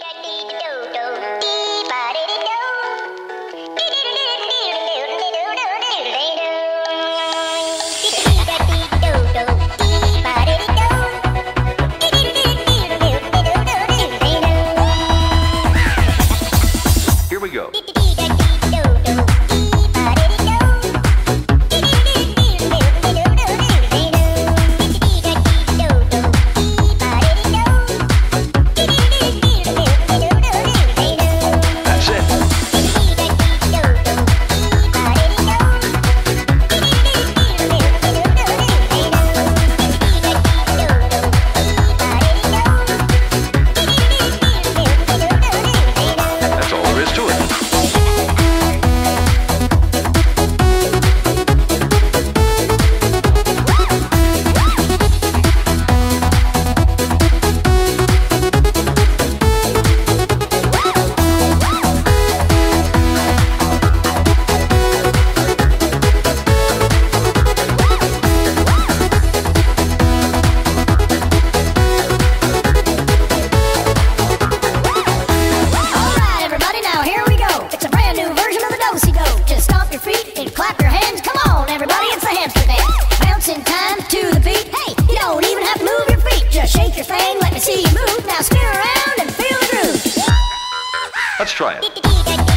do. see you move. Now spin around and feel the groove. Let's try it.